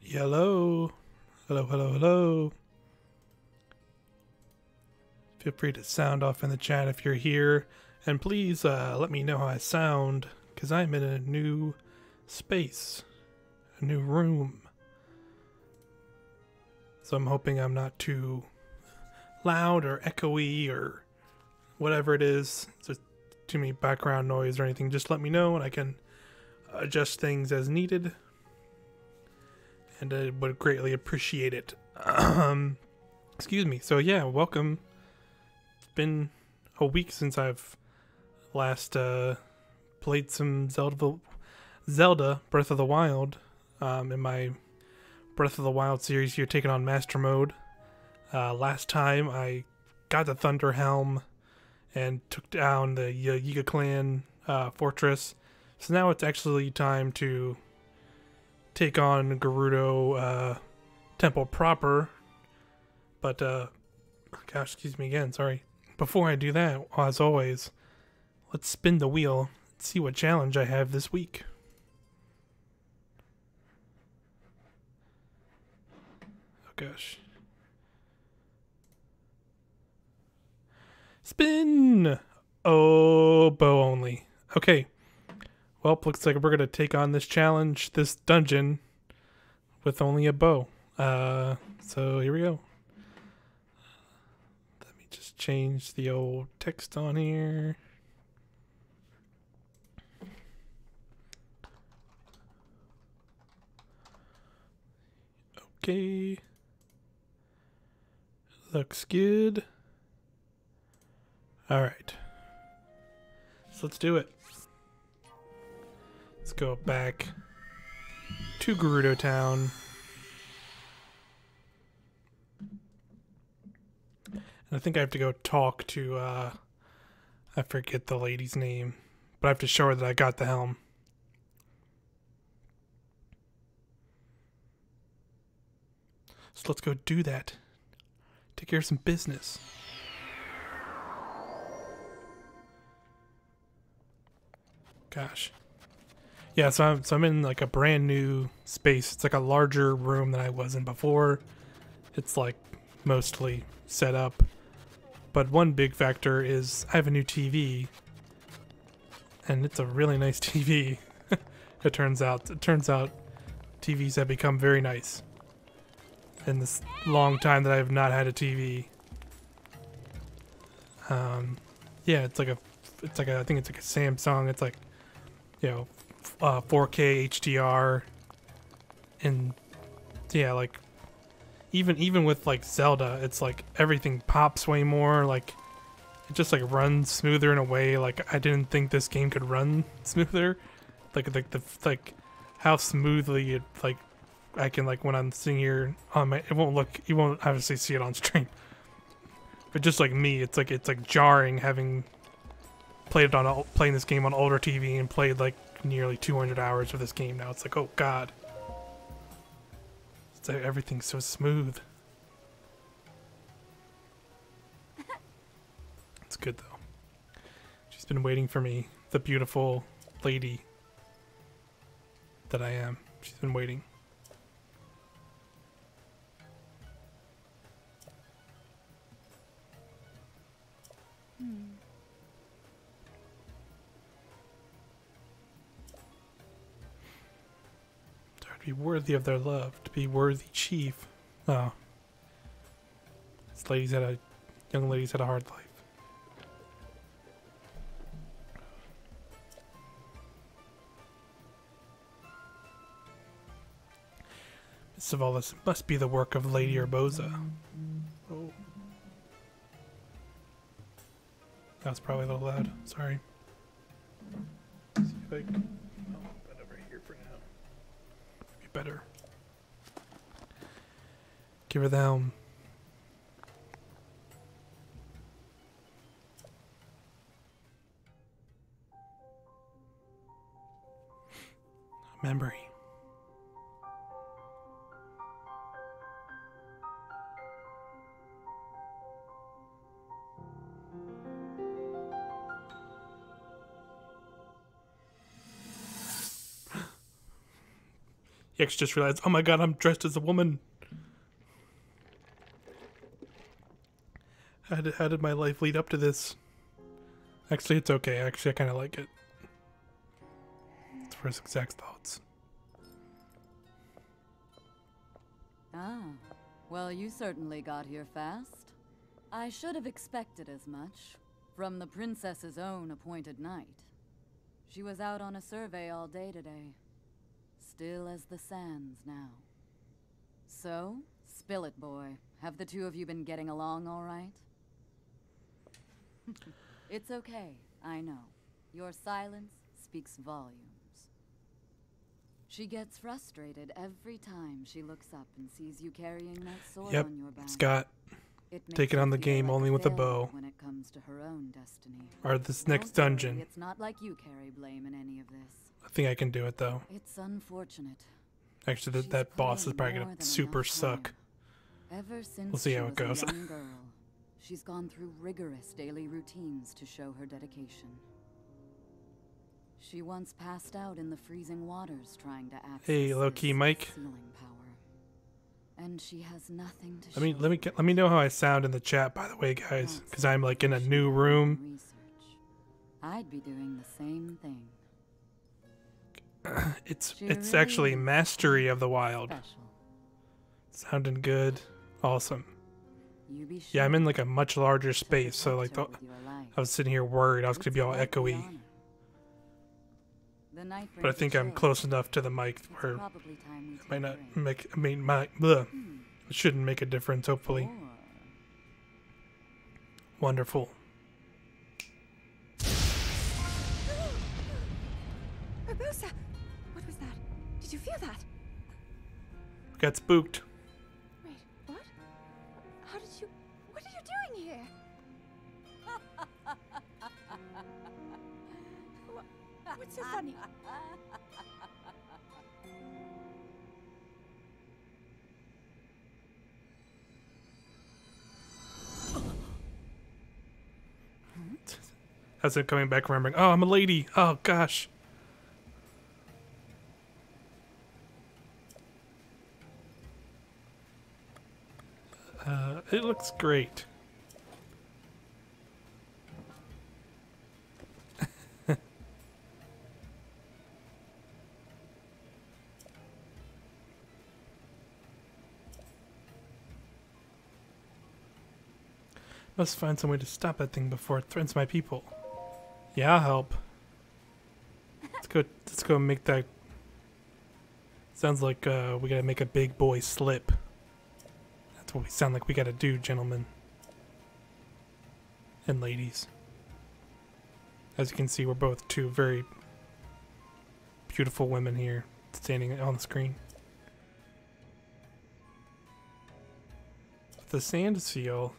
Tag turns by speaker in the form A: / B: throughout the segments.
A: Hello. Hello, hello, hello. Feel free to sound off in the chat if you're here. And please uh, let me know how I sound, because I'm in a new space, a new room. So I'm hoping I'm not too loud or echoey or whatever it is. Just too many background noise or anything. Just let me know and I can adjust things as needed and I would greatly appreciate it. Um, excuse me. So yeah, welcome. It's been a week since I've last uh, played some Zelda, Zelda Breath of the Wild. Um, in my Breath of the Wild series, here taking on Master Mode. Uh, last time I got the Thunder Helm and took down the Yiga Clan uh, fortress. So now it's actually time to take on Gerudo uh, Temple proper. But, uh, gosh, excuse me again, sorry. Before I do that, as always, let's spin the wheel and see what challenge I have this week. Oh, gosh. Spin! Oh, bow only. Okay. Well, looks like we're gonna take on this challenge, this dungeon, with only a bow. Uh, so here we go. Let me just change the old text on here. Okay. Looks good. All right. So let's do it. Let's go back to Gerudo Town. And I think I have to go talk to, uh, I forget the lady's name, but I have to show her that I got the helm. So let's go do that. Take care of some business. Gosh. Yeah, so I'm so I'm in like a brand new space. It's like a larger room than I was in before. It's like mostly set up. But one big factor is I have a new TV. And it's a really nice TV. it turns out it turns out TVs have become very nice. In this long time that I have not had a TV. Um yeah, it's like a it's like a I think it's like a Samsung. It's like you know, uh, 4K HDR, and yeah, like even even with like Zelda, it's like everything pops way more. Like it just like runs smoother in a way. Like I didn't think this game could run smoother. Like like the like how smoothly it like I can like when I'm sitting here on my it won't look you won't obviously see it on stream. But just like me, it's like it's like jarring having played it on a, playing this game on older TV and played like nearly 200 hours of this game now. It's like, oh god, it's like everything's so smooth. It's good though. She's been waiting for me, the beautiful lady that I am. She's been waiting. To be worthy of their love, to be worthy chief. Oh. This lady's had a young lady's had a hard life. Midst of all this must be the work of Lady Urbosa. Oh. That was probably a little loud. Sorry. See if I can. I'll put that over here for now. Be better. Give her the helm. Memory. You just realized, oh my god, I'm dressed as a woman. How did, how did my life lead up to this? Actually, it's okay. Actually, I kind of like it. It's first exact thoughts.
B: Ah, well, you certainly got here fast. I should have expected as much from the princess's own appointed knight. She was out on a survey all day today. Still as the sands now. So, spill it, boy. Have the two of you been getting along all right? it's okay, I know. Your silence speaks volumes. She gets frustrated every time she looks up and sees you carrying that sword
A: Yep,
B: on your back.
A: Scott,
B: It
A: taking on the game
B: like
A: only with a bow.
B: When it comes to her own destiny.
A: or this
B: Don't
A: next
B: worry,
A: dungeon.
B: It's not like you carry blame in any of this.
A: I think I can do it though.
B: It's unfortunate.
A: Actually, that,
B: She's
A: that boss is probably gonna super suck.
B: Ever since
A: We'll see how it goes.
B: girl, she's gone through rigorous daily routines to show her dedication. She once passed out in the freezing waters trying to access
A: Hey, low-key Mike.
B: sealing power. And she has nothing to
A: Let me let me get, let me know how I sound in the chat, by the way, guys, because I'm like in a new room.
B: Research. I'd be doing the same thing.
A: It's it's actually mastery of the wild. Sounding good, awesome. Yeah, I'm in like a much larger space, so like the,
B: with your life.
A: I was sitting here worried I was gonna be all echoey.
B: The
A: but I think I'm close enough to the mic where it
B: probably time we take
A: might not make. I mean, my bleh,
B: Hmm.
A: it shouldn't make a difference. Hopefully, wonderful. Got spooked.
C: Wait, what? How did you. What are you doing here? What's so funny?
A: As I'm coming back, remembering, oh, I'm a lady. Oh gosh. It looks great. Must find some way to stop that thing before it threatens my people. Yeah, I'll help. Let's go. Let's go make that. Sounds like uh, we gotta make a big boy slip. That's what we sound like we gotta do, gentlemen and ladies. As you can see, we're both two very beautiful women here standing on the screen. The sand seal.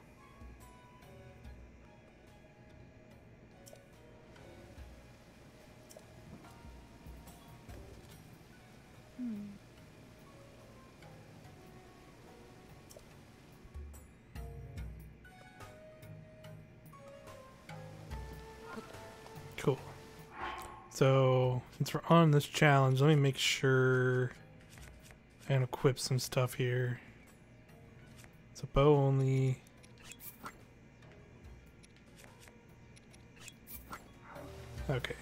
A: So, since we're on this challenge, let me make sure and equip some stuff here. It's a bow only. Okay.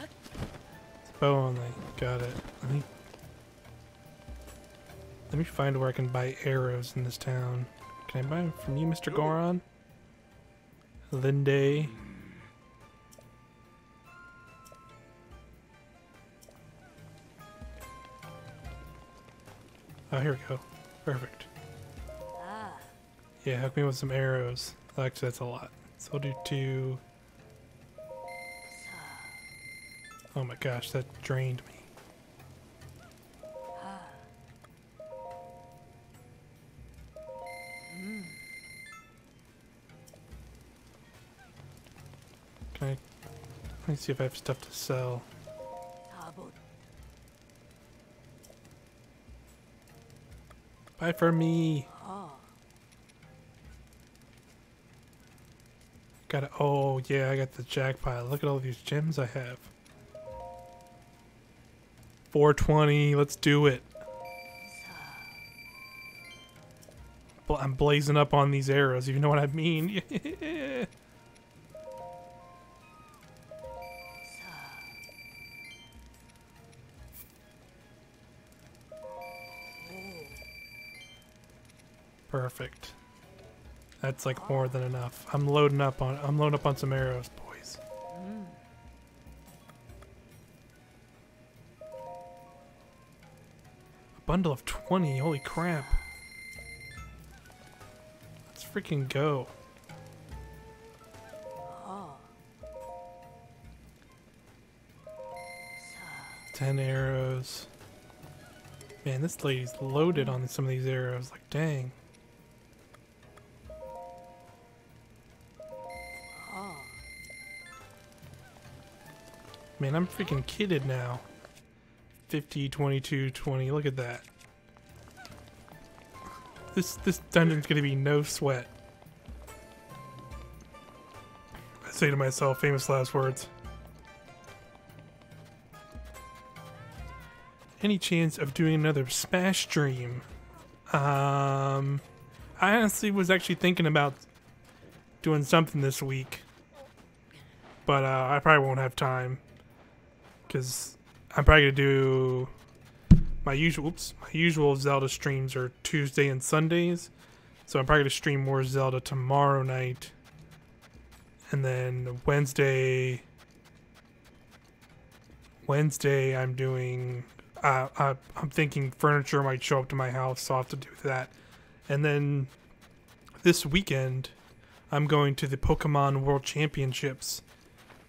A: It's a bow only. Got it. Let me let me find where I can buy arrows in this town. Can I buy them from you, Mr. Goron? Linde. Oh, here we go. Perfect.
B: Ah,
A: Yeah, hook me with some arrows. Actually, that's a lot. So I'll do two. Oh my gosh, that drained me. Can I? Let me see if I have stuff to sell. For me. Got it. Oh yeah, I got the jackpot. Look at all these gems I have. 420. Let's do it. I'm blazing up on these arrows. if You know what I mean? That's like more than enough. I'm loading up on I'm loading up on some arrows, boys. A bundle of 20. Holy crap. Let's freaking go. Ten arrows. Man, this lady's loaded on some of these arrows. Like, dang. Man, I'm freaking kidded now. 50, 22, 20. Look at that. This this dungeon's gonna be no sweat. I say to myself, famous last words. Any chance of doing another Smash stream? Um, I honestly was actually thinking about doing something this week, but uh, I probably won't have time because I'm probably gonna do my usual. Oops, my usual Zelda streams are Tuesday and Sundays, so I'm probably gonna stream more Zelda tomorrow night, and then Wednesday. Wednesday, I'm doing. Uh, I, I'm thinking furniture might show up to my house, so I'll have to do that. And then this weekend, I'm going to the Pokemon World Championships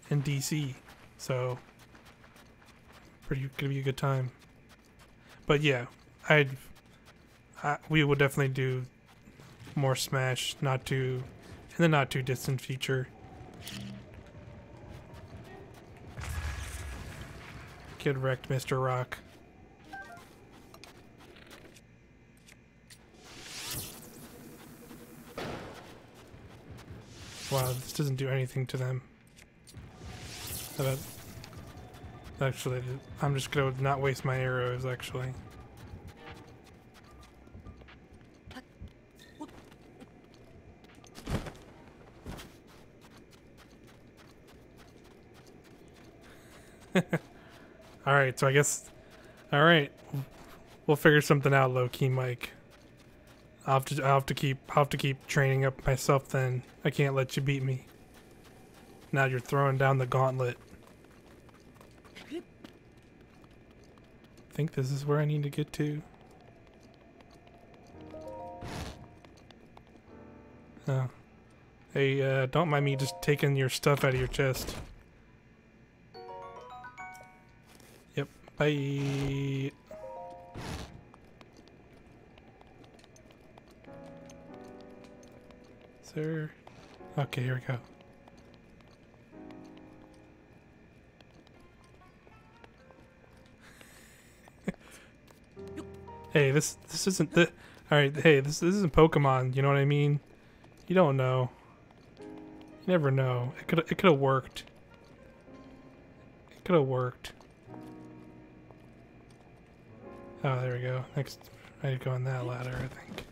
A: in DC. So pretty gonna be a good time. But yeah, I'd I, we will definitely do more Smash, not too in the not too distant future. Kid wrecked Mr. Rock. Wow, this doesn't do anything to them. Actually, I'm just gonna not waste my arrows, actually. Alright, so I guess... Alright. We'll figure something out, low-key, Mike. I'll have to, I'll have to keep, I'll have to keep training up myself then. I can't let you beat me. Now you're throwing down the gauntlet. Think this is where I need to get to. Oh. Hey, uh, don't mind me just taking your stuff out of your chest. Yep, bye. Sir. Okay, here we go. Hey, this this isn't the. All right, hey, this this isn't Pokemon. You know what I mean? You don't know. You never know. It could it could have worked. It could have worked. Oh, there we go. Next, I need to go on that ladder. I think.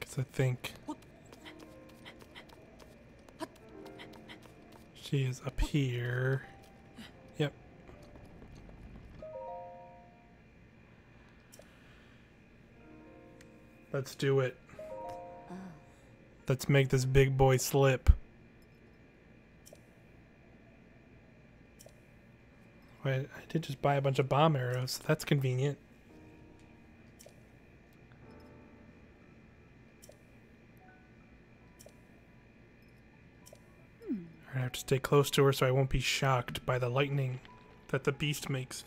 A: Cause I think. She is up here. Yep. Let's do it. Let's make this big boy slip. Wait, I did just buy a bunch of bomb arrows. That's convenient. Have to stay close to her so I won't be shocked by the lightning that the beast makes.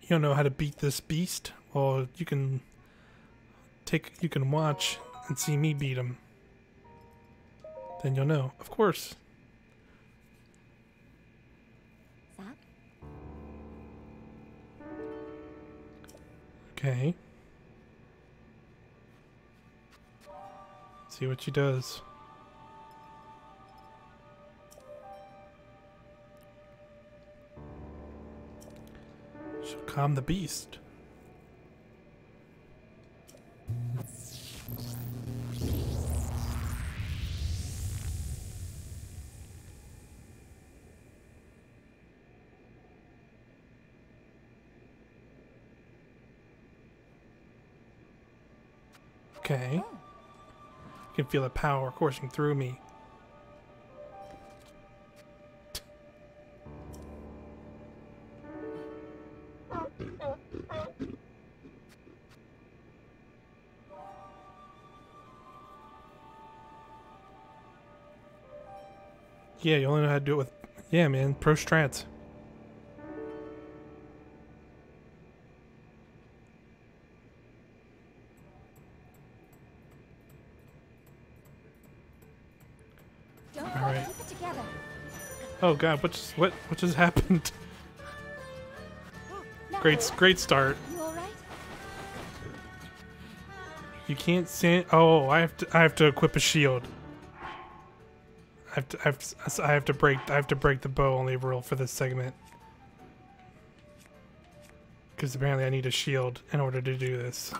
A: You don't know how to beat this beast? Well, you can take you can watch and see me beat him. Then you'll know. Of course. Okay. See what she does. She'll calm the beast. Feel the power coursing through me. Yeah, you only know how to do it with. Yeah, man, pro strats. Oh god, what just what what just happened? Great great start.
C: You all right?
A: You can't send. Oh, I have to. I have to equip a shield. I have to. I have to, I have to break. I have to break the bow only rule for this segment. Because apparently I need a shield in order to do this.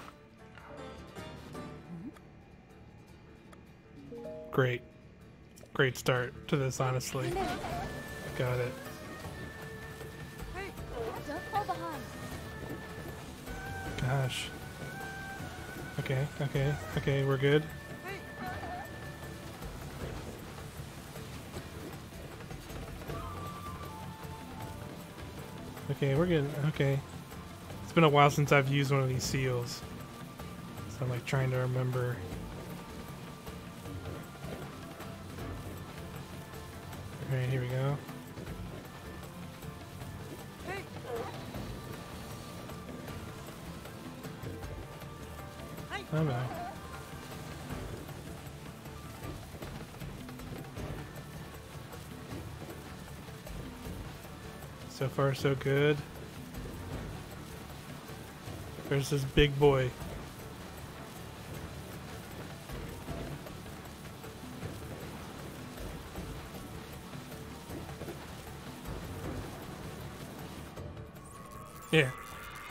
A: Great, great start to this. Honestly. Got it.
C: Don't fall behind.
A: Gosh. Okay. Okay. Okay. We're good. Okay, we're good. Okay. It's been a while since I've used one of these seals. So I'm like trying to remember. Oh no. So far, so good. There's this big boy.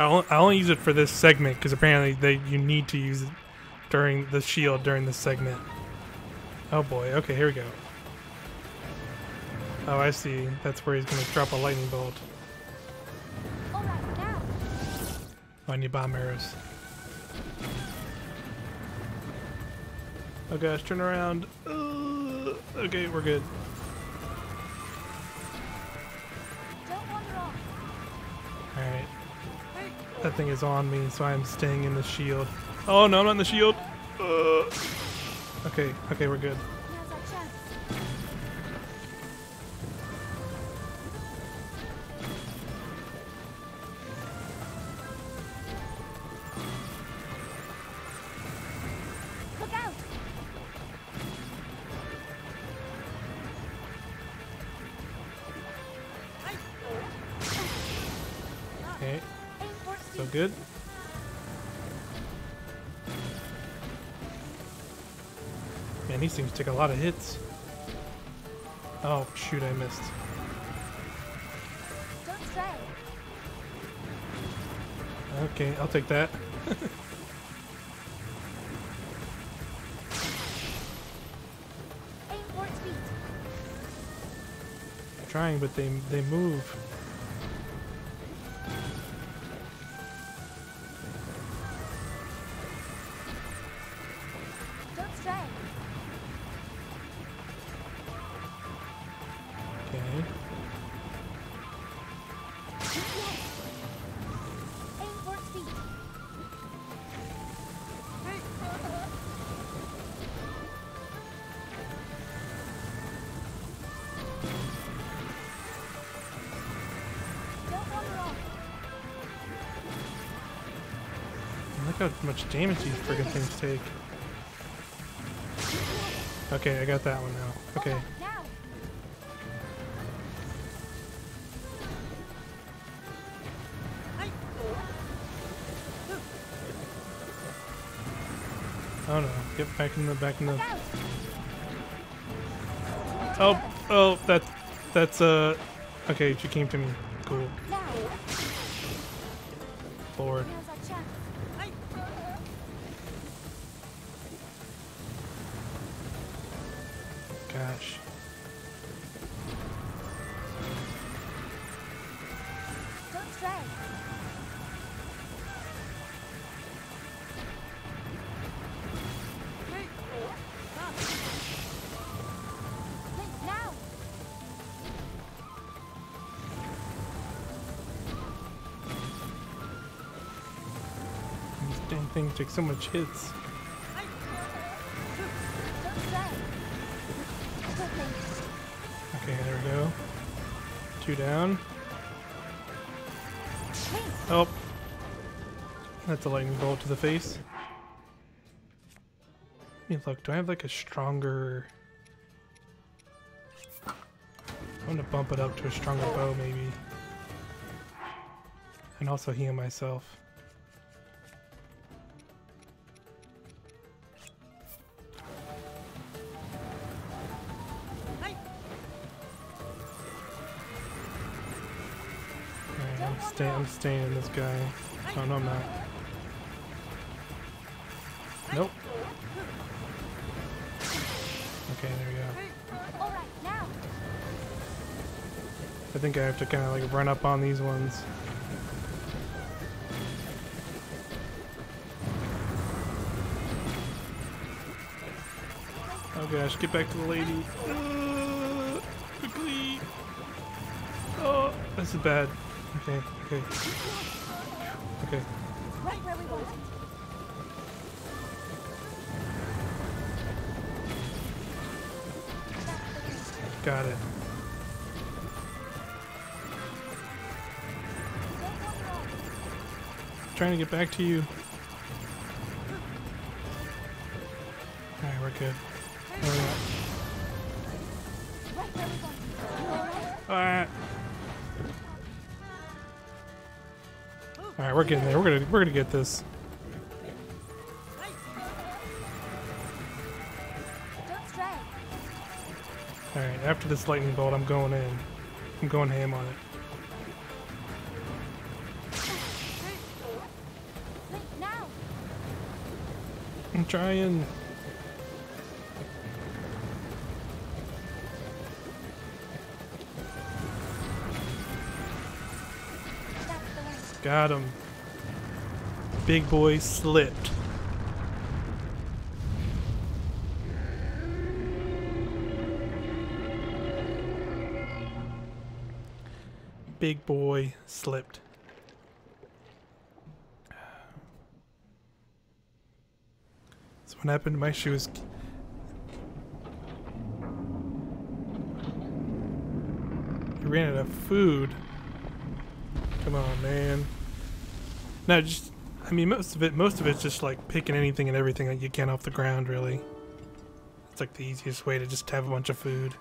A: I only, only use it for this segment because apparently they you need to use it during the shield during this segment. Oh boy. Okay, here we go. Oh, I see. That's where he's gonna drop a lightning bolt. I need bomb arrows. Oh gosh, turn around. Uh, okay, we're good. That thing is on me, so I'm staying in the shield. Oh no, I'm not in the shield! Uh, okay, okay, we're good. Lot of hits. Oh, shoot, I missed. Okay, I'll take that.
C: Aim for speed.
A: I'm trying, but they they move. How much damage these friggin' things take. Okay, I got that one now. Okay. Oh no! Get back in the back in the. Oh oh that that's uh. Okay, she came to me. Cool. Lord.
C: Now's our.
A: Gosh.
C: Don't stray. Link, now!
A: These damn things take so much hits. Two down. Oh. That's a lightning bolt to the face. Let me look. Do I have like a stronger. I'm gonna bump it up to a stronger bow, maybe. And also heal myself. Stay- I'm staying in this guy. Oh, no, I'm not. Nope. Okay, there we go. I think I have to kind of like run up on these ones. Oh gosh, get back to the lady. Uh, quickly. Oh, this is bad. Okay, okay. Okay.
C: Right where we want.
A: Got it. Trying to get back to you. Alright, we're good. We're getting there. We're gonna we're gonna get this. Alright, after this lightning bolt I'm going in. I'm going ham on it. I'm trying. Got him. Big boy slipped. Big boy slipped. So what happened to my shoes? You ran out of food. Come on, man. No, just mean most of it most of it's just like picking anything and everything that you can off the ground really. It's like the easiest way to just have a bunch of food.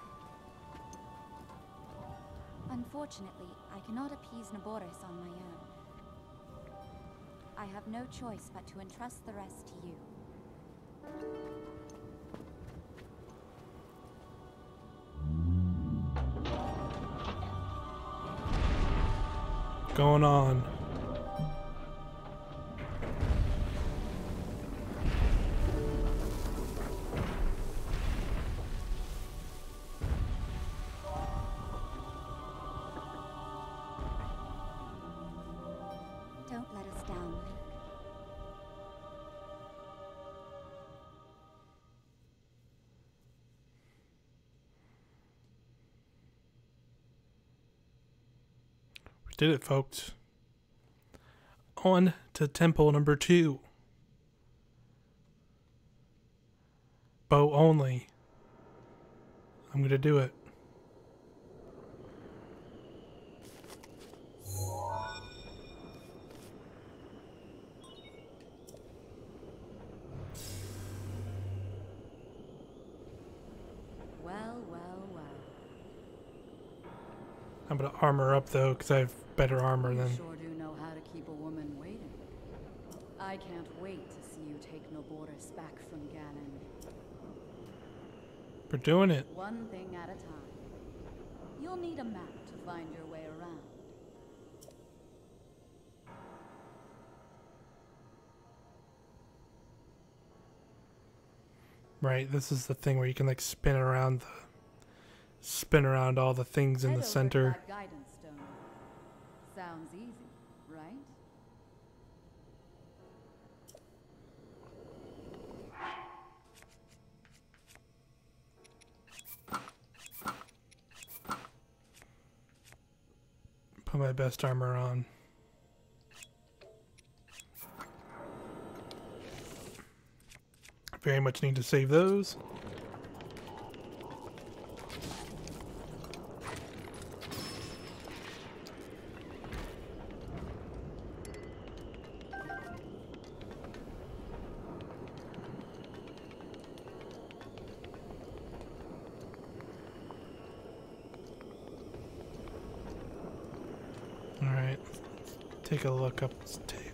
C: Unfortunately, I cannot appease Naboris on my own. I have no choice but to entrust the rest to you.
A: Going on. Did it, folks. On to temple number two. Bow only. I'm gonna do it. I'm gonna armor up though, because I have better armor
B: You
A: than.
B: sure do know how to keep a woman waiting. I can't wait to see you take Naboris back from Ganon.
A: We're doing it.
B: One thing at a time. You'll need a map to find your way around.
A: Right, this is the thing where you can like spin around the spin around all the things in the center.
B: stone. Sounds easy, right?
A: Put my best armor on. Very much need to save those. Take a look up.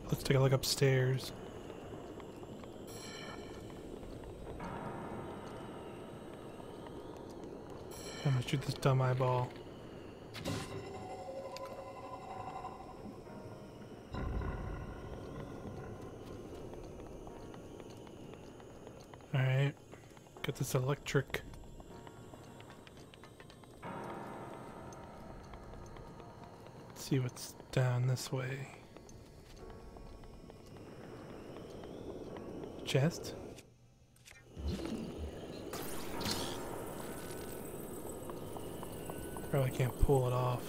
A: Let's take a look upstairs. I'm gonna shoot this dumb eyeball. Alright. Get this electric. Let's see what's this way. Chest? Probably can't pull it off.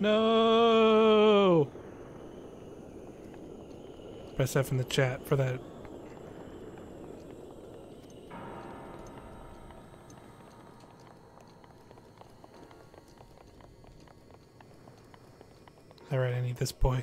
A: No! Press F in the chat for that. Alright, I need this boy.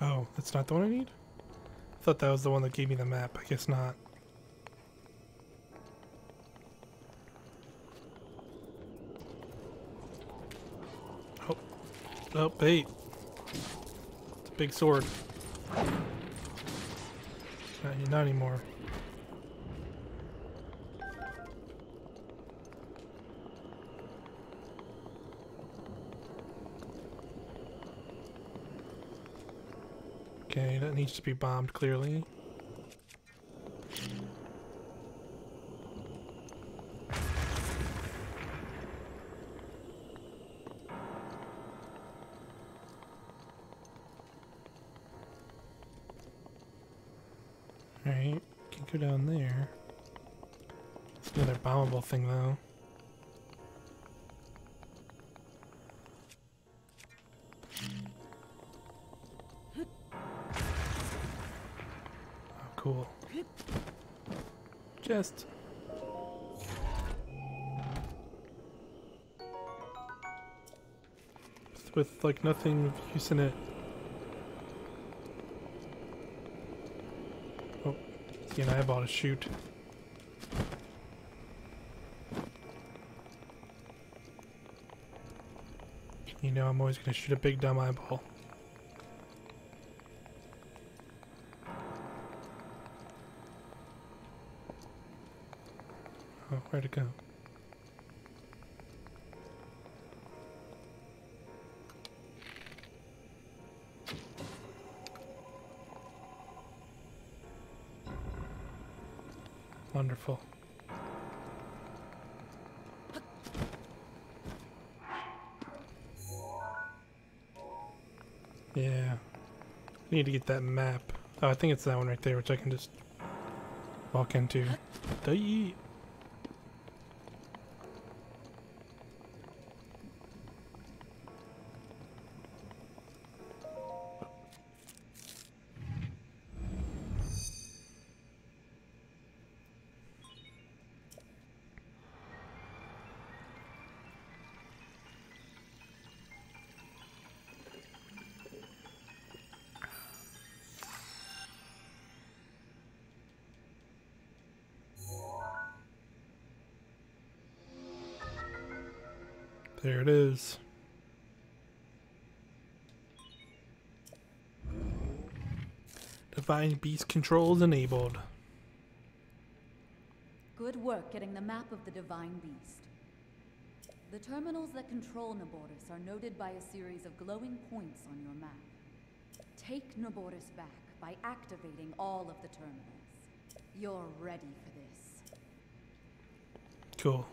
A: Oh, that's not the one I need? I thought that was the one that gave me the map. I guess not. Oh. Oh, bait. It's a big sword. Not, anymore. Okay, that needs to be bombed clearly. With like nothing of use in it. Oh, see an eyeball to shoot. You know I'm always gonna shoot a big dumb eyeball. Oh, where'd it go? Wonderful. Yeah. Need to get that map. Oh, I think it's that one right there, which I can just walk into. Die. Divine Beast controls enabled.
B: Good work getting the map of the Divine Beast. The terminals that control Naboris are noted by a series of glowing points on your map. Take Naboris back by activating all of the terminals. You're ready for this.
A: Cool.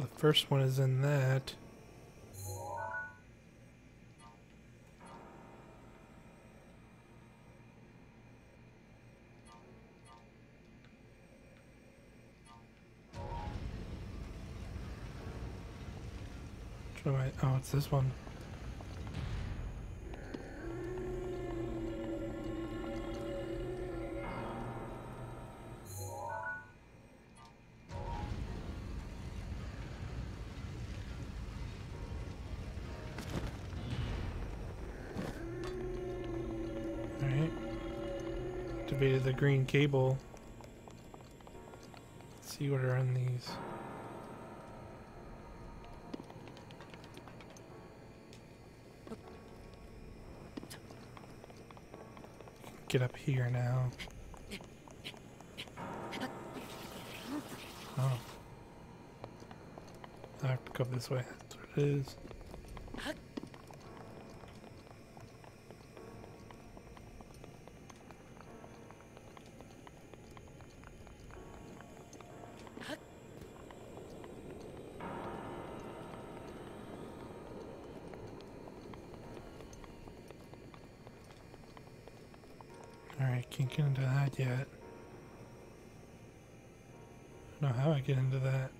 A: The first one is in that. Oh, it's this one. Green cable. Let's see what are on these. Get up here now. Oh. I have to go this way. That's what it is. Get into that yet. I don't know how I get into that.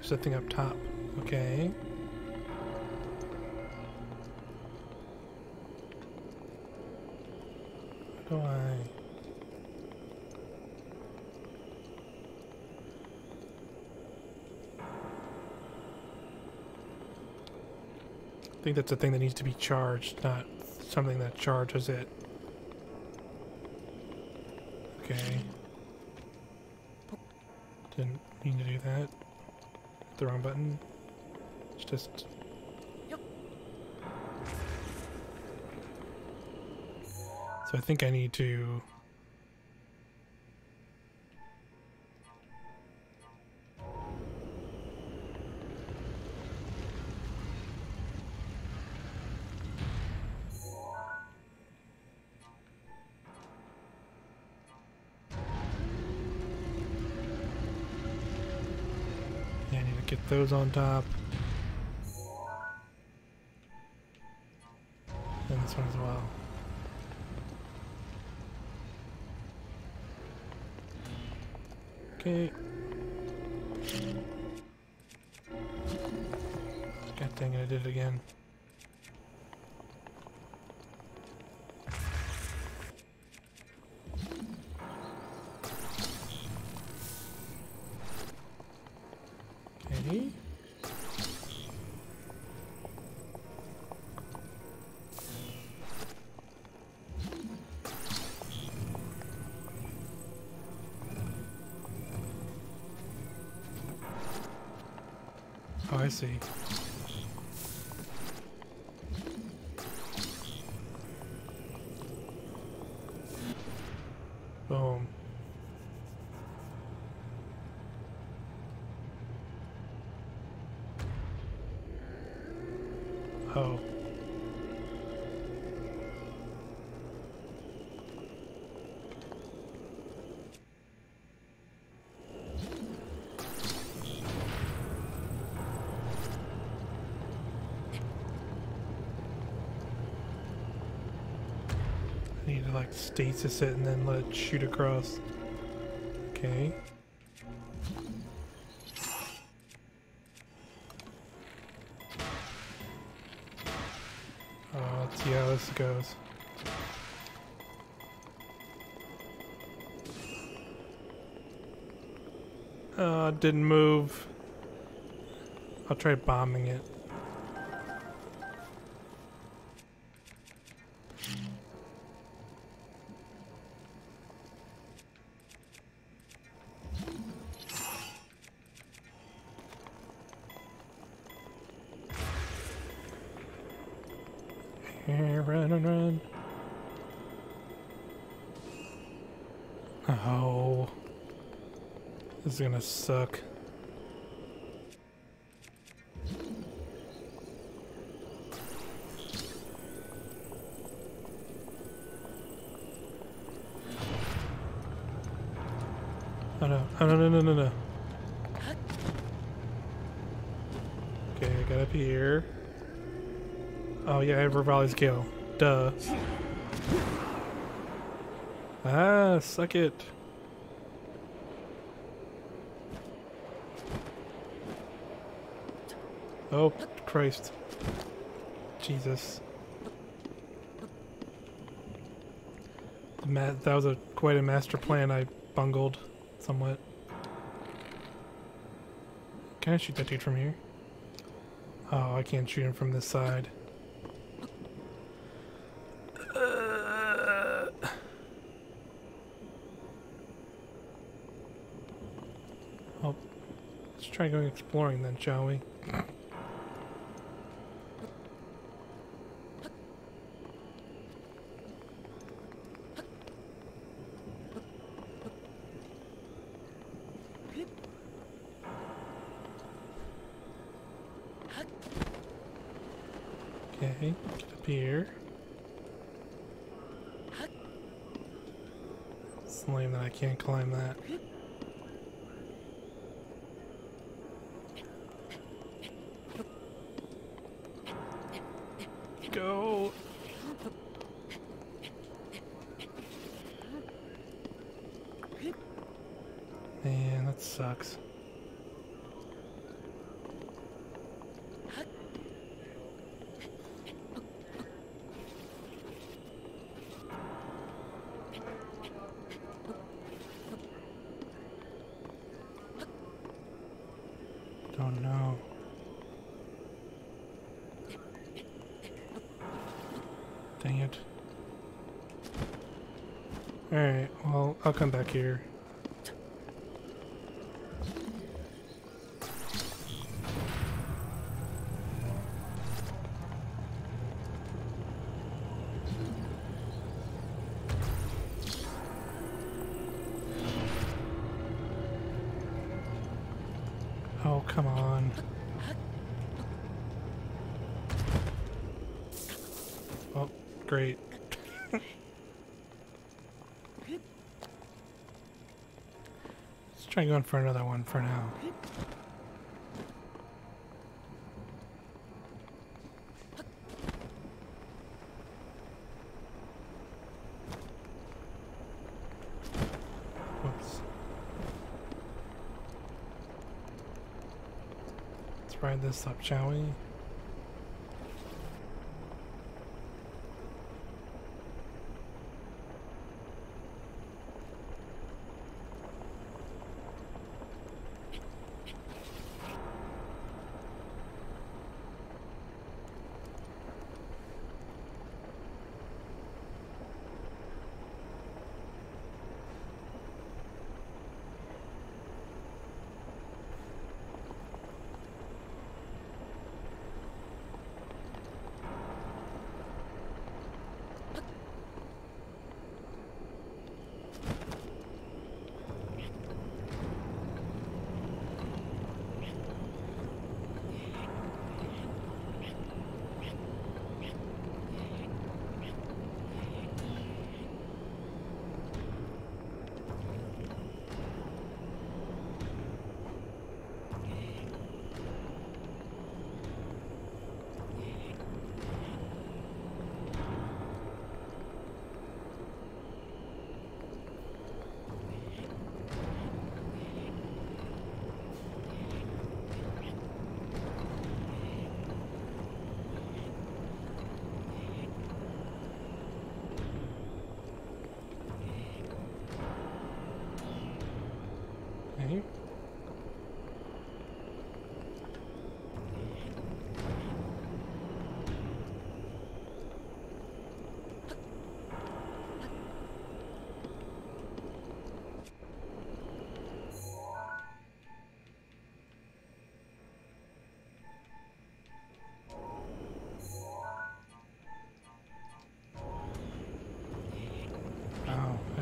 A: Something up top. Okay. Do I... I think that's a thing that needs to be charged, not something that charges it. Okay. Didn't mean to do that. The wrong button. It's just... So I think I need to... I need to get those on top. Oh, I see. Boom. Oh. I need to like stasis it and then let it shoot across. Okay. Uh, let's see how this goes. Uh, didn't move. I'll try bombing it. Is gonna suck. Oh no, oh no, no, no, no, no. Okay, I got up here. Oh yeah, I have Revali's Gale. Duh. Ah, suck it. Oh, Christ. Jesus. That was a quite a master plan I bungled somewhat. Can I shoot that dude from here? Oh, I can't shoot him from this side. Uh, Oh, let's try going exploring then, shall we? Okay, get up here. It's lame that I can't climb that. Go! Man, that sucks. Don't know. Dang it. Alright, well, I'll come back here. Try going for another one for now. Whoops. Let's ride this up, shall we?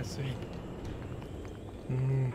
A: Oh, I see. Mm.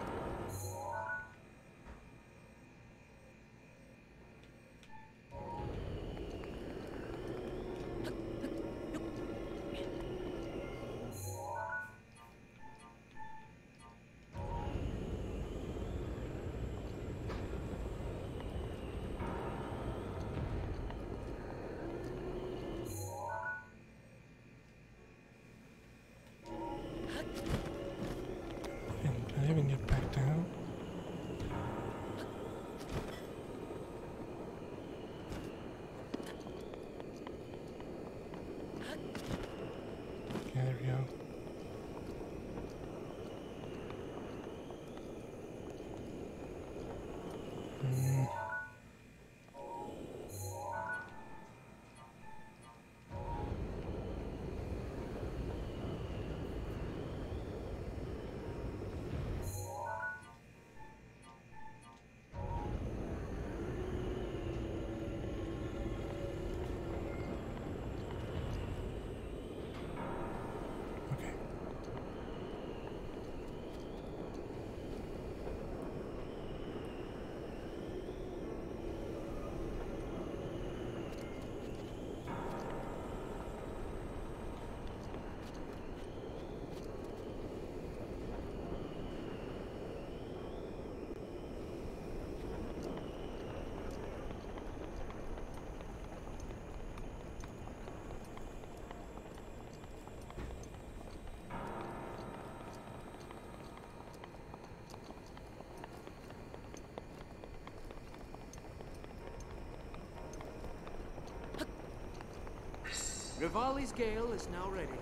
D: Revali's gale is now ready.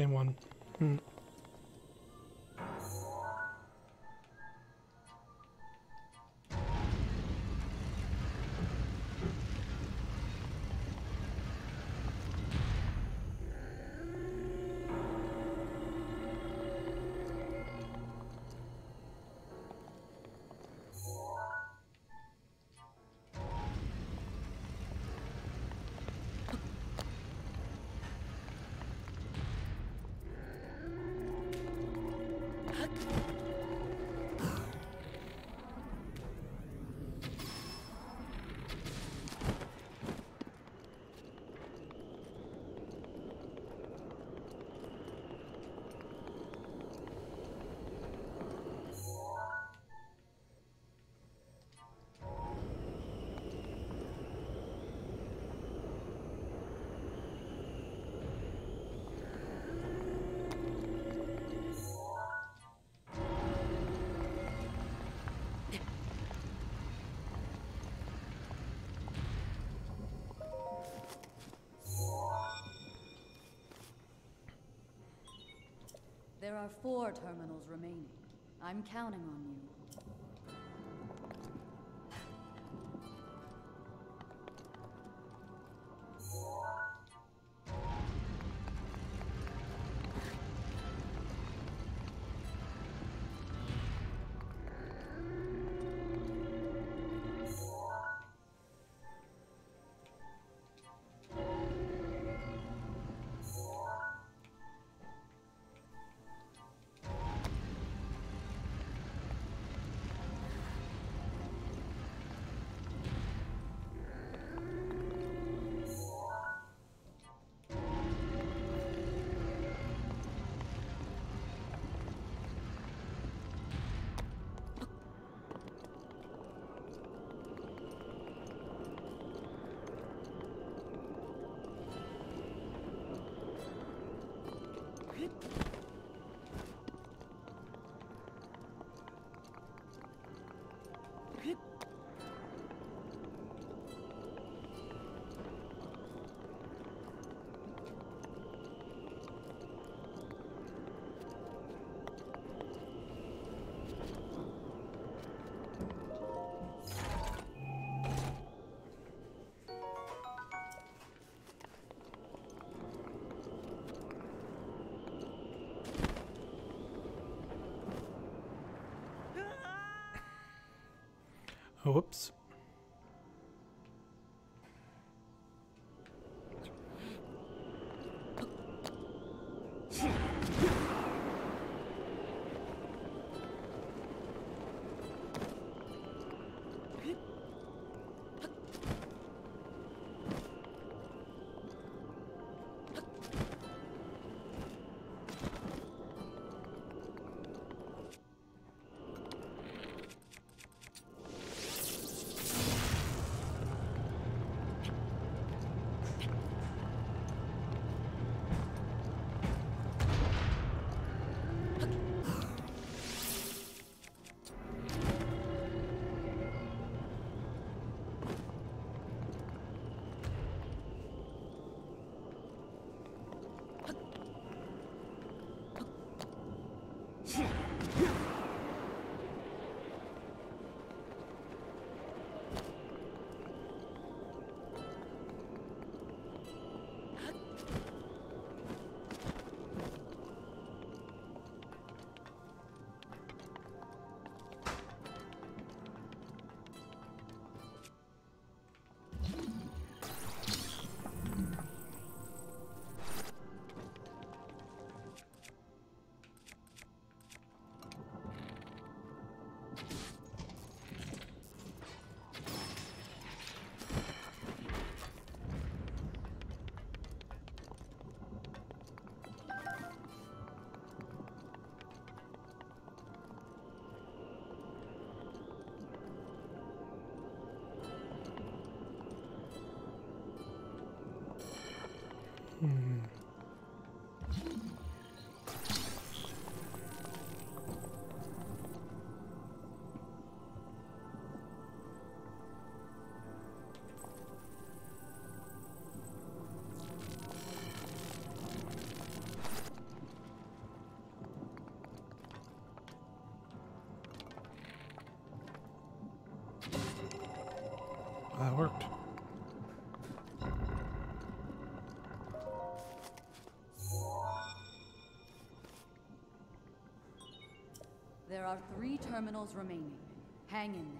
A: Same one. Hmm.
B: are four terminals remaining. I'm counting on
A: whoops. That worked.
B: There are three terminals remaining. Hang in there.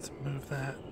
A: Let's move that.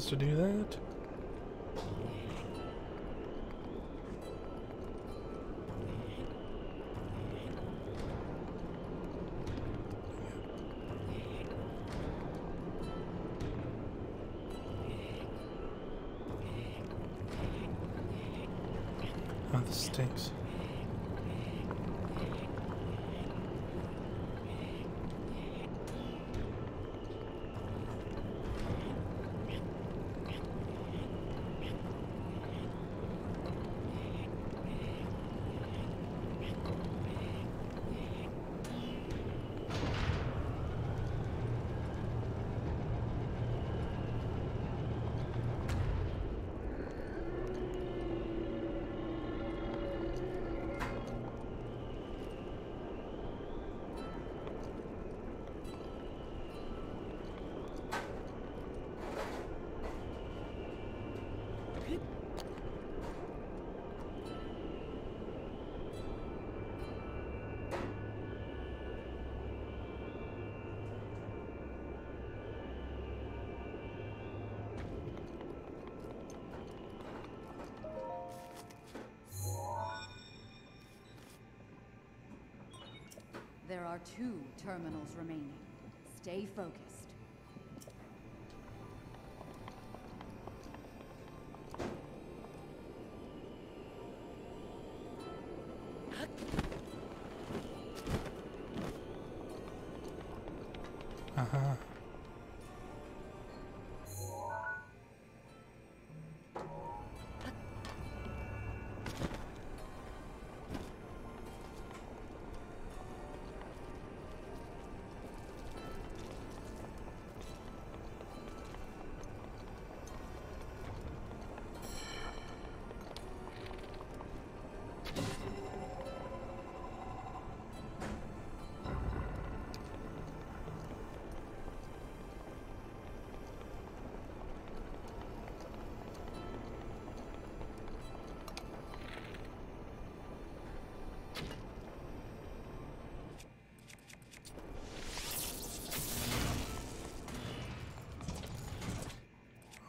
A: Supposed to do that?
B: There are two terminals remaining. Stay focused.
A: Uh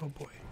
A: Oh boy.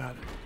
A: Got it.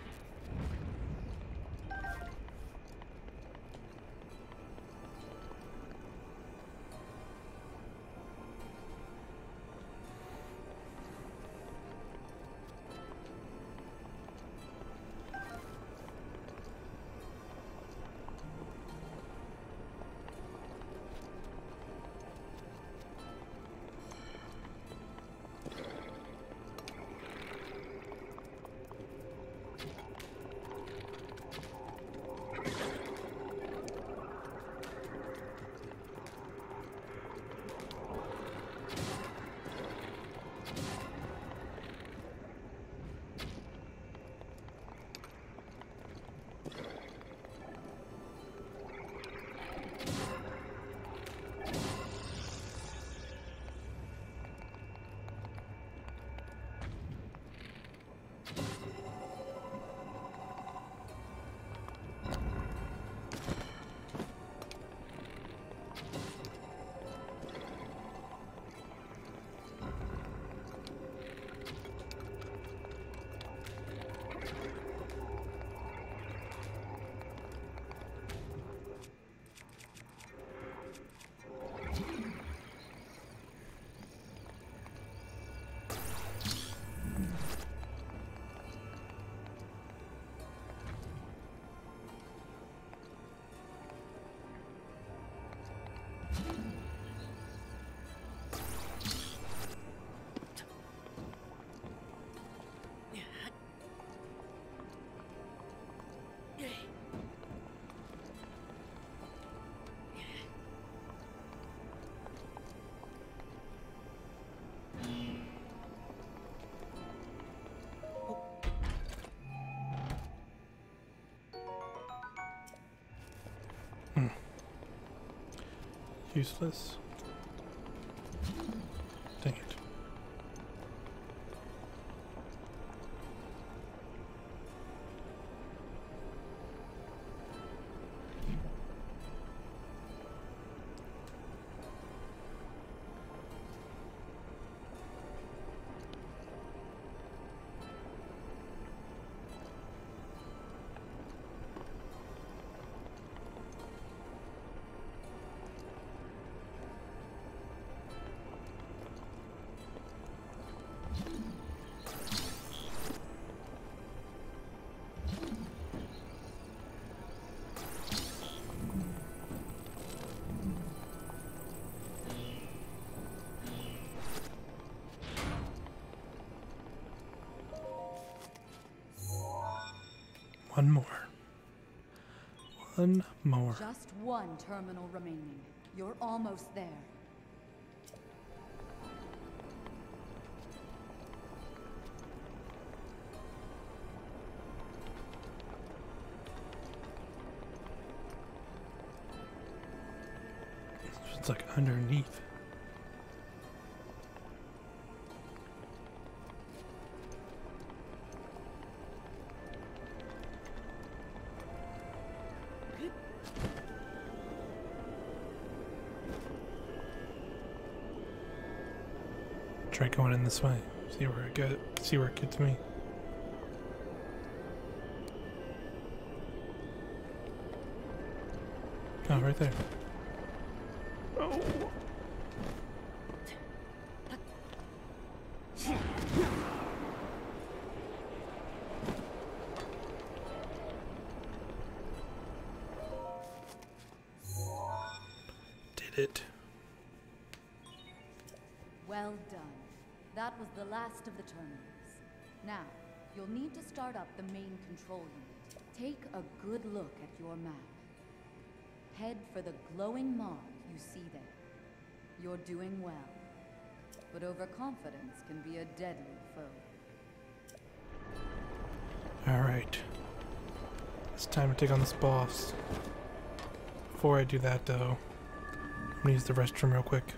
A: Useless. Dang it.
B: Just one terminal remaining. You're almost there.
A: It's like underneath. Try going in this way. See where it get. See where it gets me. Oh, right there.
B: Last of the terminals. Now, you'll need to start up the main control unit. Take a good look at your map. Head for the glowing mark you see there. You're doing well. But overconfidence can be a deadly foe.
A: Alright. It's time to take on this boss. Before I do that, though, I'm gonna use the restroom real quick.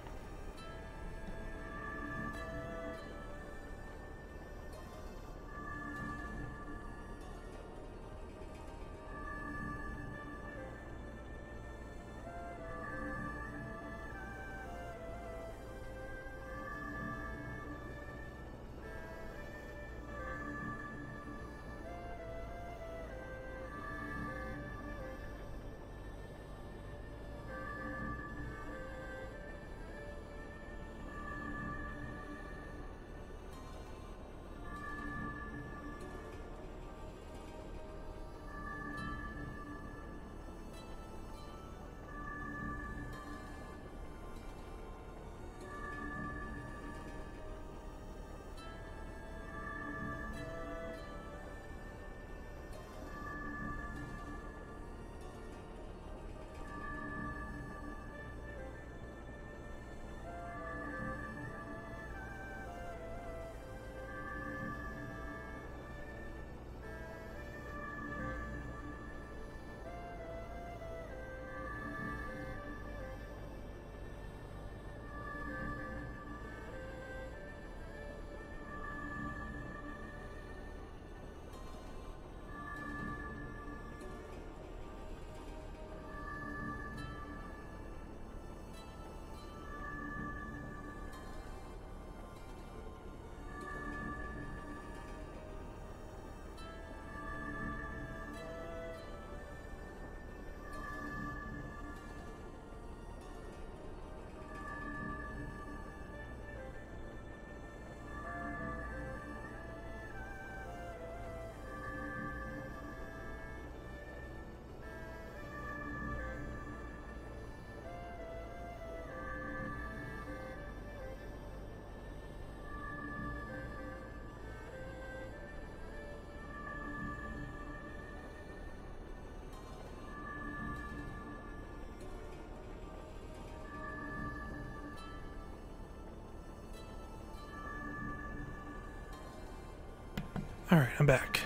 A: Alright, I'm back.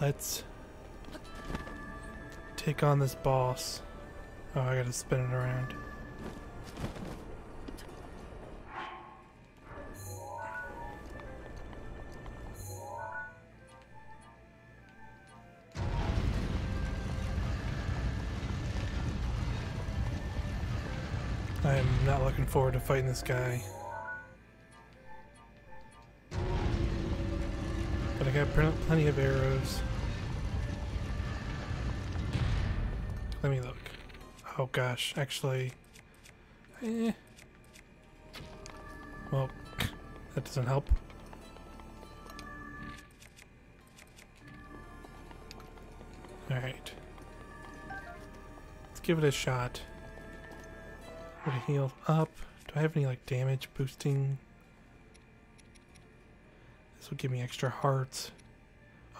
A: Let's take on this boss Oh, I gotta spin it around. I am not looking forward to fighting this guy. Got plenty of arrows. Let me look. Oh gosh, actually. Eh. Well, that doesn't help. Alright. Let's give it a shot. Would heal up. Do I have any like damage boosting? This will give me extra hearts.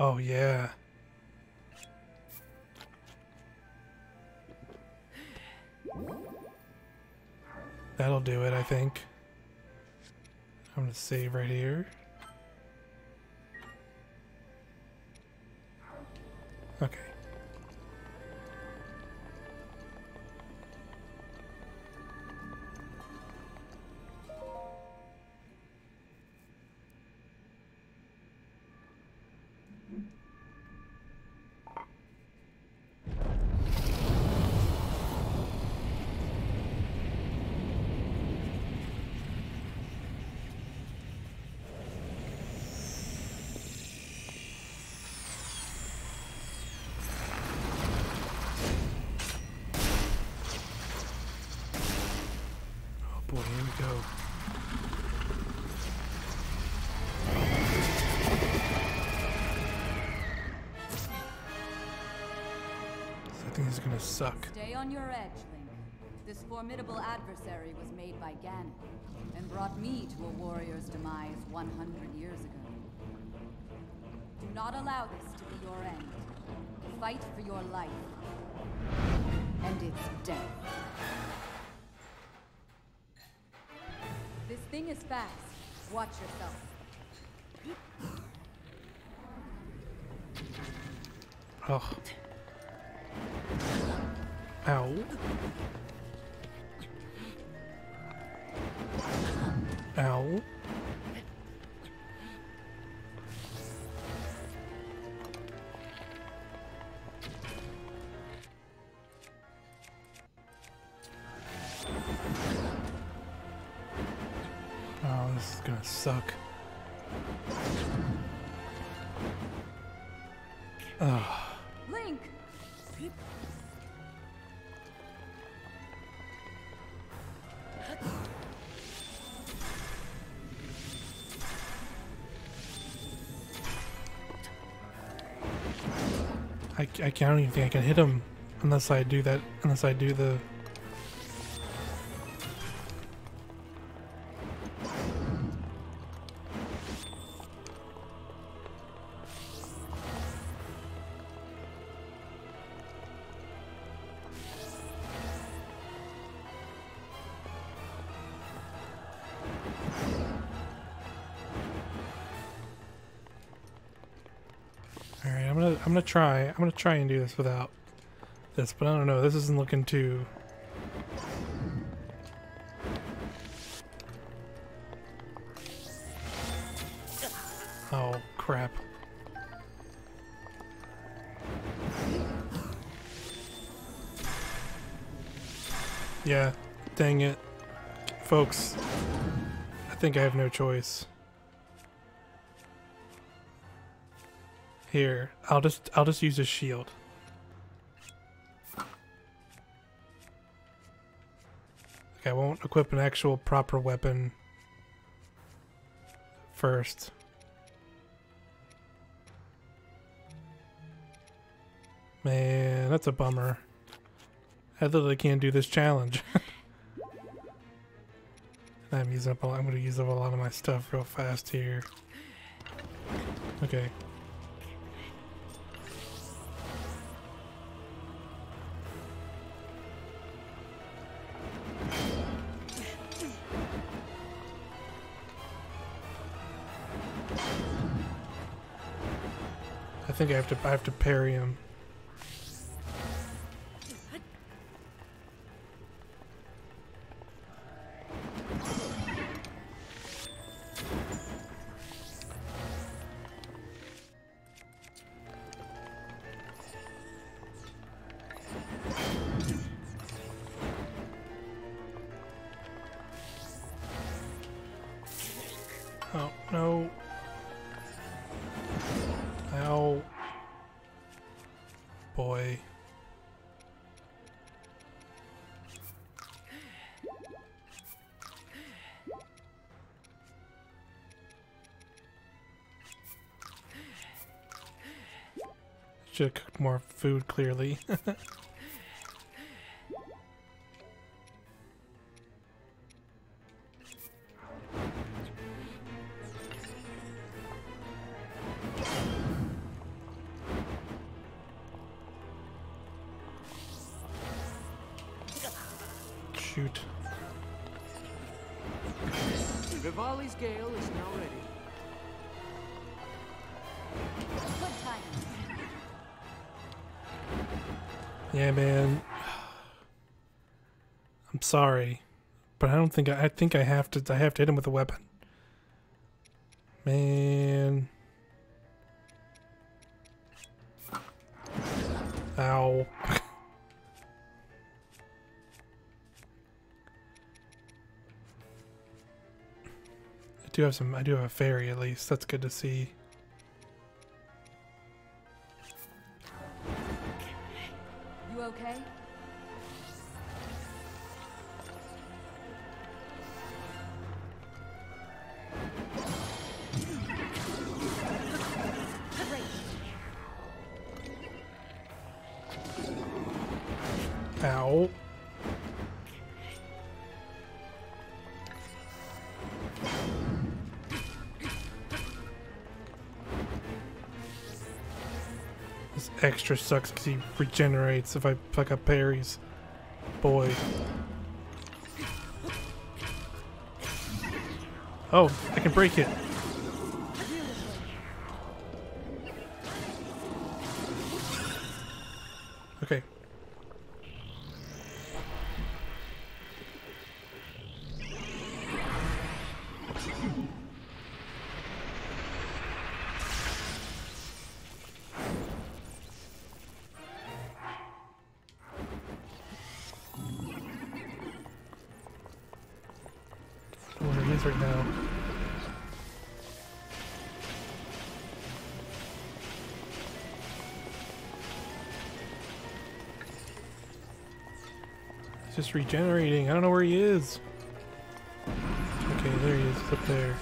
A: Oh yeah. That'll do it, I think. I'm gonna save right here. Okay. Suck.
B: Stay on your edge, Link. This formidable adversary was made by Ganon, and brought me to a warrior's demise 100 years ago. Do not allow this to be your end. Fight for your life. And its death. This thing is fast. Watch yourself.
A: Oh. Ow. I, can't even think I can hit him unless I do that, unless I do the... try. I'm gonna try and do this without this, but I don't know. This isn't looking too Oh crap. Yeah, dang it. Folks, I think I have no choice. Here, I'll just I'll just use a shield. Like I won't equip an actual proper weapon first. Man, that's a bummer. I literally can't do this challenge. I'm using up. I'm gonna use up a lot of my stuff real fast here. Okay. Think I have to. I have to parry him. Food, clearly. sorry, but I don't think I, I think I have to. I have to hit him with a weapon. Man. Ow. I do have some. I do have a fairy at least. That's good to see. This extra sucks because he regenerates if I pick up parries. Boy. Oh, I can break it. Regenerating. I don't know where he is. Okay, there he is. Up there.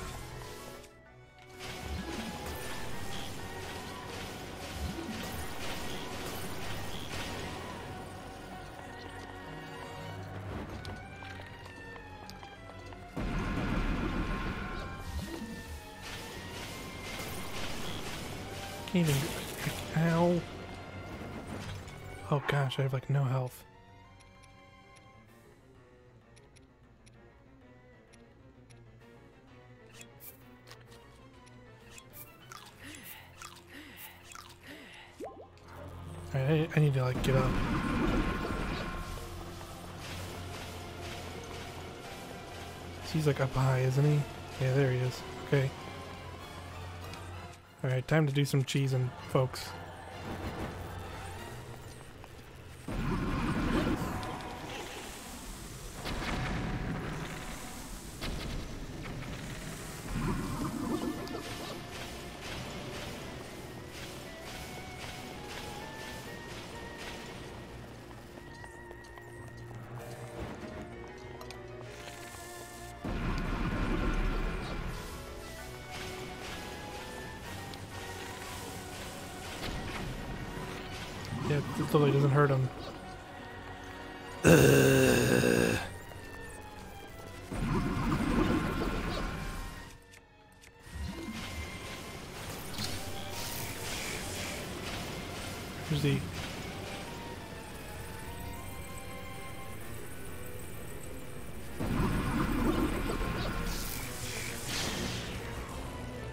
A: Can't even. Ow. Oh gosh, I have like no health. He's like up high, isn't he? Yeah, there he is. Okay. Alright, time to do some cheesing, folks.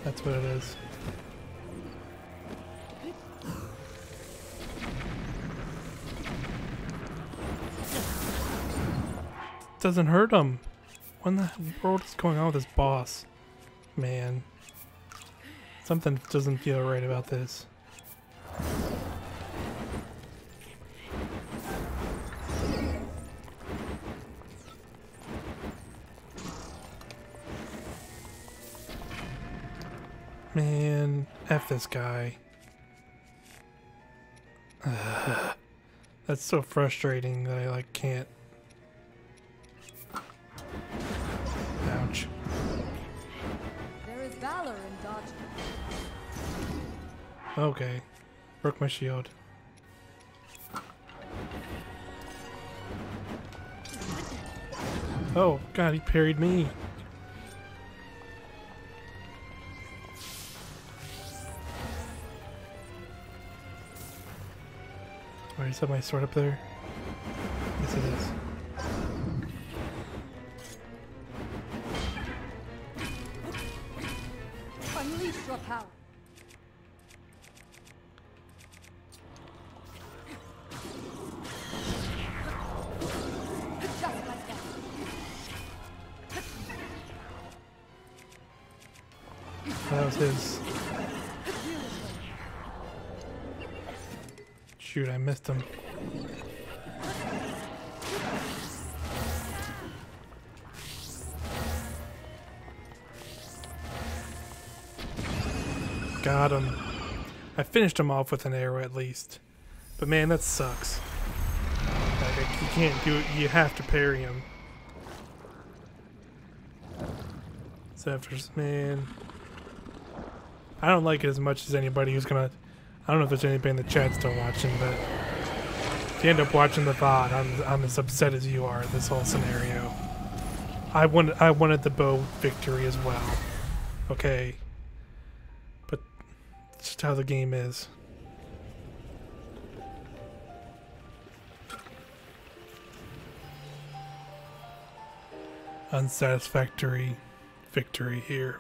A: That's what it is. doesn't hurt him. What in the world is going on with this boss? Man. Something doesn't feel right about this. This guy. That's so frustrating that I like can't. Ouch.
B: There is valor in dodging.
A: Okay. Broke my shield. Oh, God, he parried me. Is that my sword up there? Yes, it is. Finished him off with an arrow at least. But man, that sucks. Like, you can't do it. You have to parry him. Zephyr's, man. I don't like it as much as anybody who's gonna. I don't know if there's anybody in the chat still watching, but if you end up watching the VOD, I'm, I'm as upset as you are at this whole scenario. I wanted I wanted the bow victory as well. Okay. Just how the game is. Unsatisfactory victory here.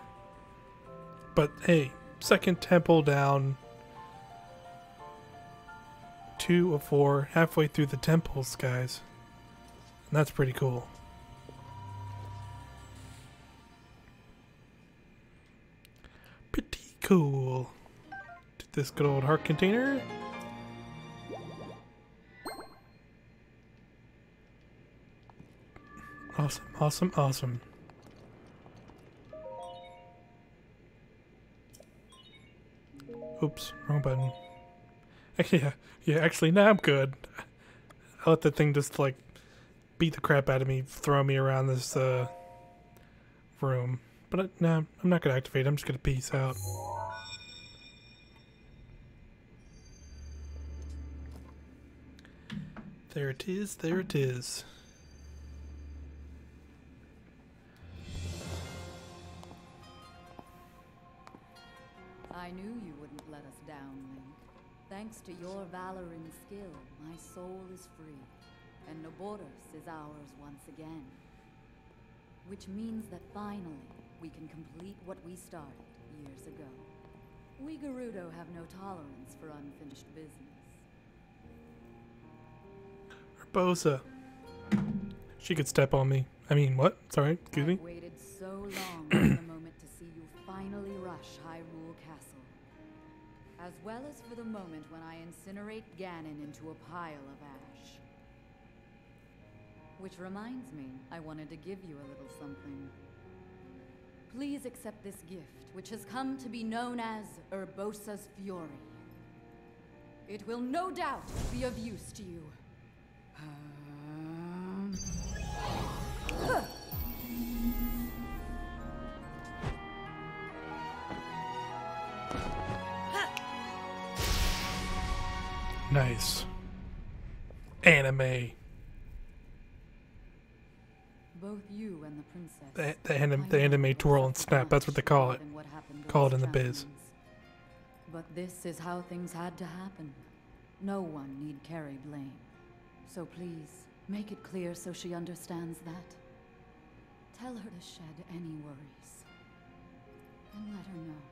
A: But hey, second temple down. Two of four, halfway through the temples, guys. And that's pretty cool. Pretty cool. This good old heart container. Awesome, awesome, awesome. Oops, wrong button. Yeah, yeah, actually, now I'm good. I let the thing just, like, beat the crap out of me, throw me around this, uh, room. But, uh, nah, I'm not gonna activate I'm just gonna peace out. There it is, there it is.
B: I knew you wouldn't let us down, Link. Thanks to your valor and skill, my soul is free, and Naboris is ours once again. Which means that finally, we can complete what we started years ago. We Gerudo have no tolerance for unfinished business.
A: Urbosa. She could step on me. I mean, what? Sorry, excuse me.
B: I've waited so long for the moment to see you finally rush Hyrule Castle. As well as for the moment when I incinerate Ganon into a pile of ash. Which reminds me, I wanted to give you a little something. Please accept this gift, which has come to be known as Urbosa's Fury. It will no doubt be of use to you. Um,
A: Nice. Anime.
B: Both you and the princess.
A: The, the, anim, the anime twirl and snap. That's what they call it. Call it in the biz.
B: But this is how things had to happen. No one need carry blame. So please, make it clear so she understands that. Tell her to shed any worries. And let her know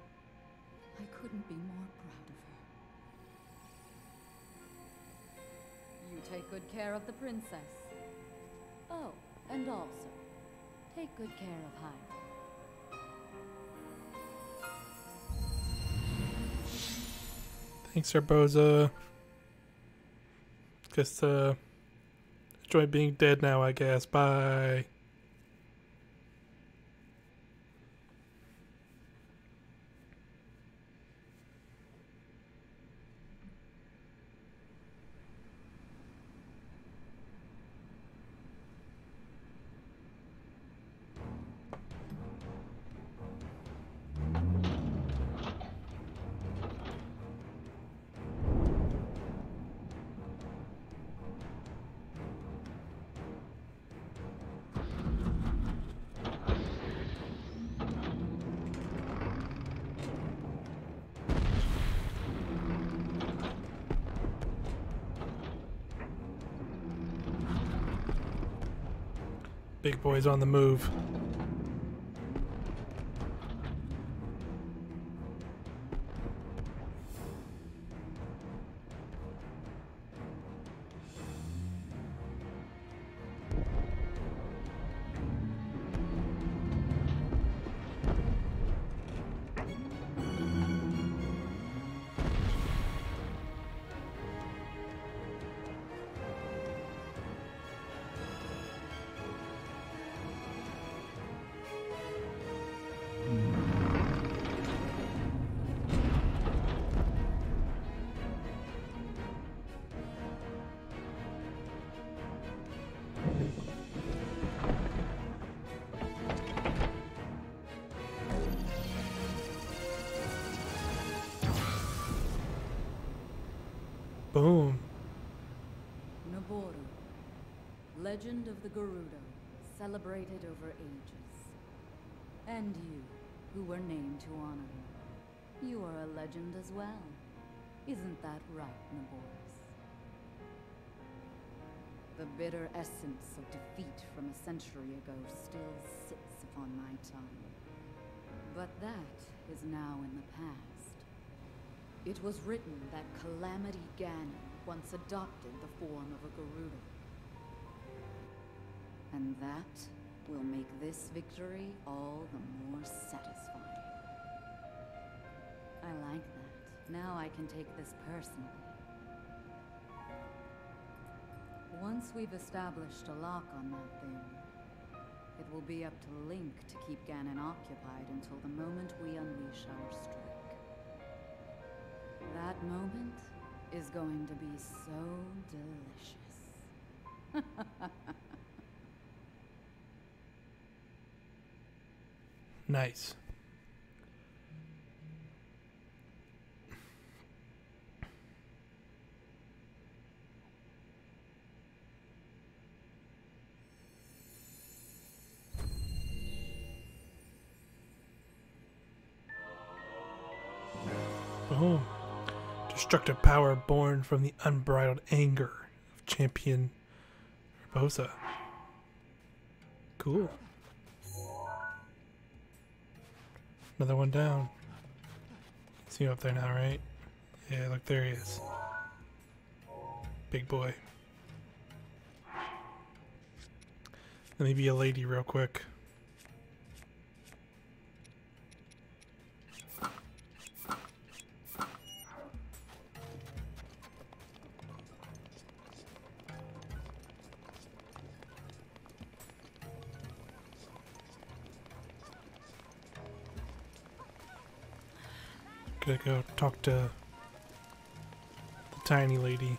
B: I couldn't be more proud of her. You take good care of the princess. Oh, and also, take good care of Hyde.
A: Thanks, Urbosa. Just, uh, enjoy being dead now, I guess. Bye. Big boy's on the move.
B: Legend of the Gerudo, celebrated over ages. And you, who were named to honor him, you are a legend as well. Isn't that right, Naboris? The bitter essence of defeat from a century ago still sits upon my tongue. But that is now in the past. It was written that Calamity Ganon once adopted the form of a Gerudo. And that will make this victory all the more satisfying. I like that. Now I can take this personally. Once we've established a lock on that thing, it will be up to Link to keep Ganon occupied until the moment we unleash our strike. That moment is going to be so delicious.
A: Nice. Boom. Destructive power born from the unbridled anger of Champion Urbosa. Cool. Another one down. See you up there now, right? Yeah, look, there he is. Big boy. Let me be a lady real quick. To the tiny lady.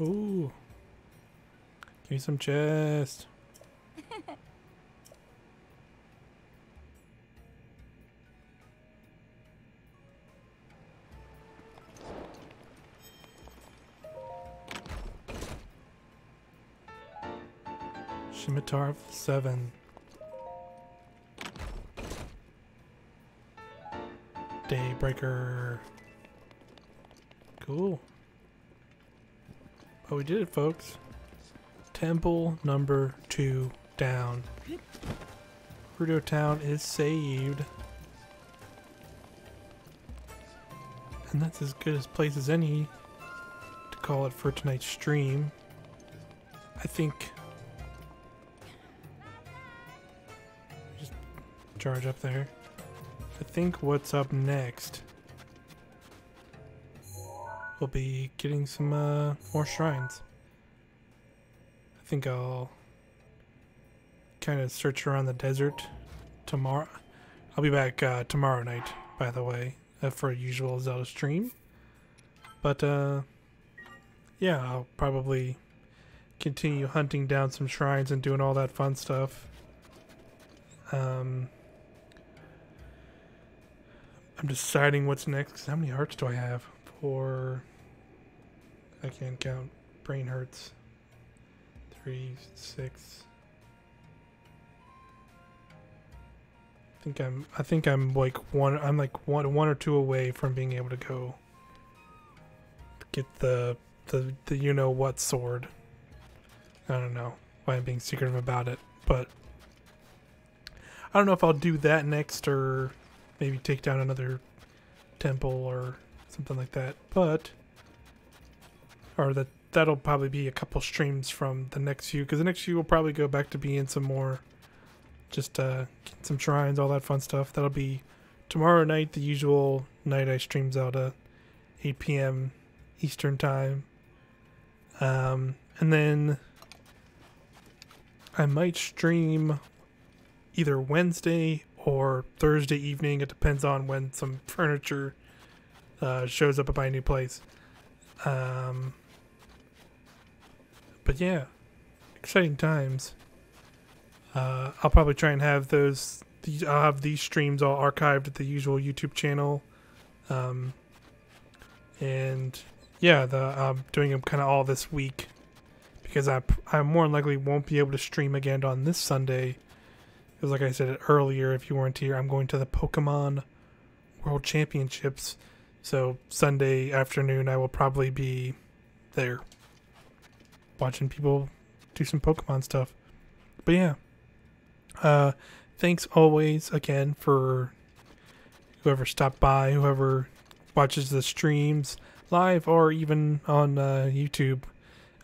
A: Ooh. Give me some chest. Scimitar 7. Daybreaker. Cool. Oh, we did it, folks. Temple number two down. Gerudo Town is saved. And that's as good a place as any to call it for tonight's stream. I think. Charge up there. I think what's up next will be getting some uh, more shrines. I think I'll kind of search around the desert tomorrow. I'll be back uh, tomorrow night, by the way, uh, for a usual Zelda stream. But uh, yeah, I'll probably continue hunting down some shrines and doing all that fun stuff. Um, I'm deciding what's next. how many hearts do I have? four. I can't count. Brain hurts. Three, six. I think I'm. I think I'm like one. I'm like one, one or two away from being able to go get the the the you know what sword. I don't know why I'm being secretive about it, but I don't know if I'll do that next or maybe take down another temple or something like that. But or that that'll probably be a couple streams from the next few because the next few will probably go back to being some more just uh some shrines, all that fun stuff. That'll be tomorrow night, the usual night I stream Zelda, 8 p.m. Eastern time. Um, and then I might stream either Wednesday or Thursday evening. It depends on when some furniture uh, shows up at my new place. Um, but yeah, exciting times. Uh, I'll probably try and have those. I'll have these streams all archived at the usual YouTube channel. Um, and yeah, the I'm doing them kind of all this week because I I more than likely won't be able to stream again on this Sunday. Because like I said earlier, if you weren't here, I'm going to the Pokemon World Championships. So Sunday afternoon, I will probably be there watching people do some Pokemon stuff. But yeah, uh, thanks always again for whoever stopped by, whoever watches the streams live or even on uh, YouTube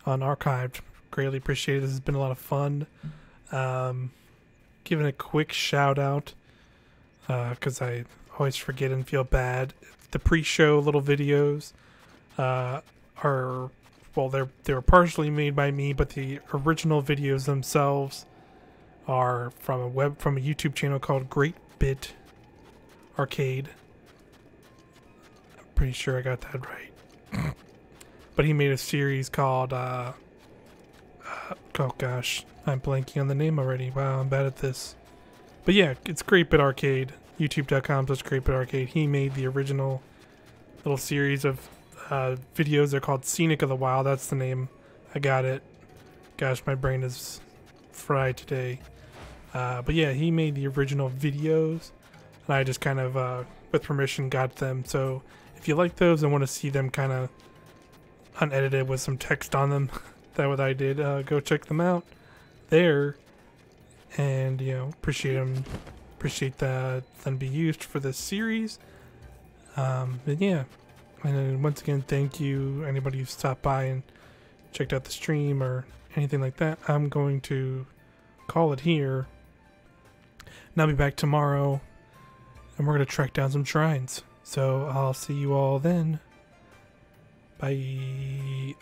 A: on archived. Greatly appreciated. This has been a lot of fun. Um, giving a quick shout out because uh, I always forget and feel bad. The pre-show little videos uh, are well, they're they're partially made by me, but the original videos themselves are from a web from a YouTube channel called Great Bit Arcade. I'm pretty sure I got that right. but he made a series called uh, uh, oh gosh, I'm blanking on the name already. Wow, I'm bad at this. But yeah, it's Great Bit Arcade. YouTube.com slash Great Bit Arcade. He made the original little series of uh, videos. They're called Scenic of the Wild. That's the name. I got it. Gosh, my brain is fried today. Uh, but yeah, he made the original videos, and I just kind of, uh, with permission, got them. So if you like those and want to see them kind of unedited with some text on them, that what I did. Uh, go check them out there, and you know appreciate them, appreciate that them be used for this series. Um, and yeah, and once again, thank you anybody who stopped by and checked out the stream or anything like that. I'm going to call it here. And I'll be back tomorrow, and we're gonna track down some shrines. So I'll see you all then. Bye.